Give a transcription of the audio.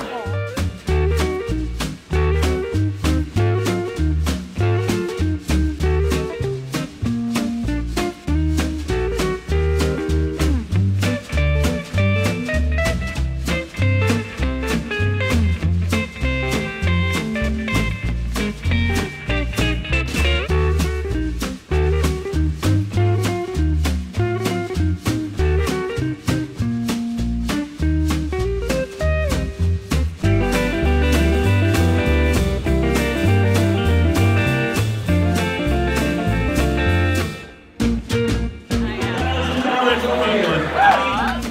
Come. How do you